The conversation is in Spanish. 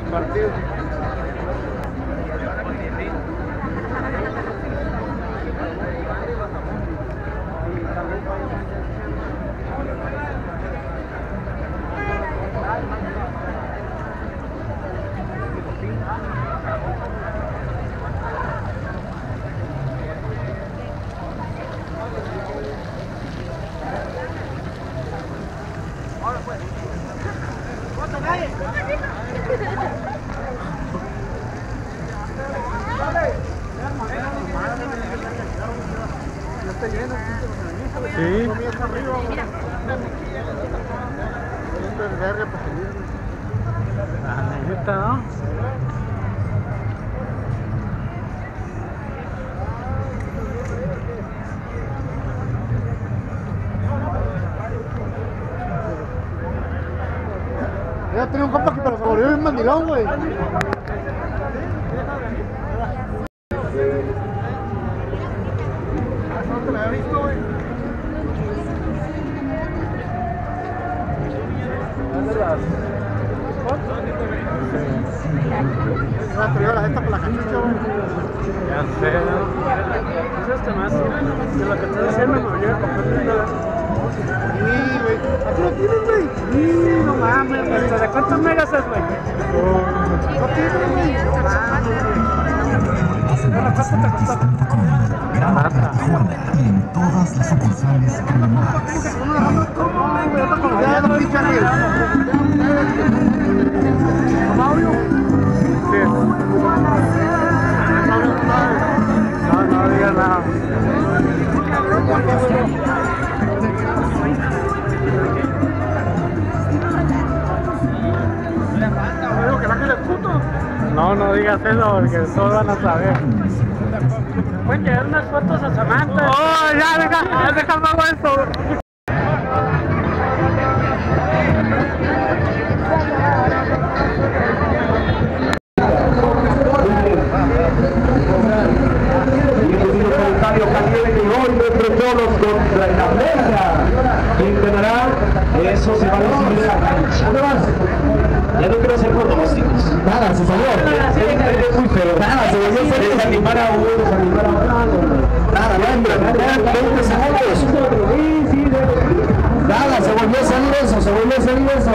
del partido. Sí. Neta, ¿no? Ya tenía un compa que pero se volvió bien mandilón, güey. Te la güey. Se va a traer la gente por la cachucha, güey. Ya sé, ¿no? Más, de lo que estás diciendo, me voy a comprar una. Sí, güey. Aquí lo tienes, güey. ¿De cuántos megas es, güey? No tienes, güey. ¿cuánto te costó? En todas las sucursales No, no digas eso porque todos van a saber. Pueden llevar unas fotos a Samantha. ¡Oh, ya, deja, déjame hago eso! Y el último comentario caliente y hoy nuestros cholos contra el América. ¿Quién ganará? Eso se va a decidir la cancha. Además, ya no quiero hacer pronósticos. Nada, muy feo. Nada, se volvió feo. Desanimar a uno, desanimar a otro. Nada, no, hombre, quedan 20 segundos. Nada, se volvió a salir eso, se volvió a salir eso.